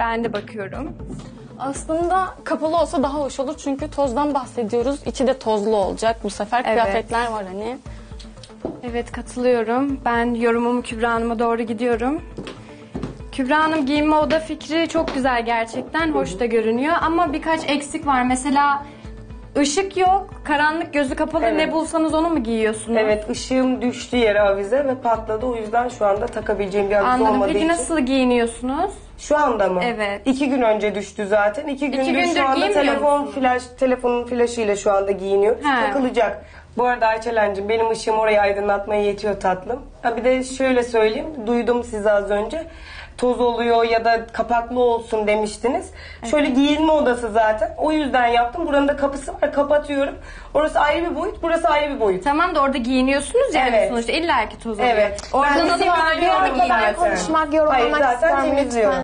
Ben de bakıyorum. Aslında kapalı olsa daha hoş olur çünkü tozdan bahsediyoruz. İçi de tozlu olacak bu sefer. Evet. Kıyafetler var hani. Evet katılıyorum. Ben yorumumu Kübra Hanım'a doğru gidiyorum. Kübra Hanım giyinme oda fikri çok güzel gerçekten. Hoş da görünüyor ama birkaç eksik var. Mesela ışık yok, karanlık gözü kapalı Evet. ne bulsanız onu mu giyiyorsunuz? Evet ışığım düştü yere avize ve patladı. O yüzden şu anda takabileceğim bir avize Anladım. olmadığı Peki için. nasıl giyiniyorsunuz? Şu anda mı? Evet. İki gün önce düştü zaten. İki gündür, gündür şu anda giymiyor telefon musunuz? flash, telefonun flaşıyla şu anda giyiniyor. He. Takılacak. Bu arada Ayçelencim benim ışığım orayı aydınlatmaya yetiyor tatlım. Ha bir de şöyle söyleyeyim. Duydum sizi az önce. Toz oluyor ya da kapaklı olsun demiştiniz. Şöyle giyinme odası zaten. O yüzden yaptım. Buranın da kapısı var. Kapatıyorum. Orası ayrı bir boyut. Burası ayrı bir boyut. Tamam da orada giyiniyorsunuz yani Evet. sonuçta illa ki toz oluyor. Evet. Oradan Ben alıp izin banyoya mı vermiyorum Ben zaten. konuşmak, Hayır yorumlamak zaten ister miyim temizliyorum.